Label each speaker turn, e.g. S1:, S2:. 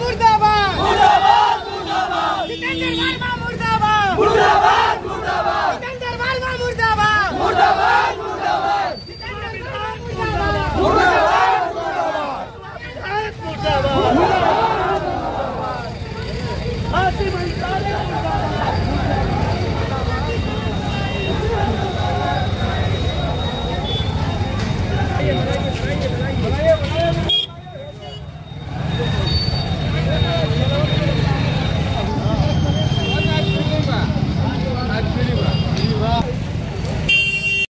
S1: मुर्दाबाद
S2: बनाइए बनाइए बनाइए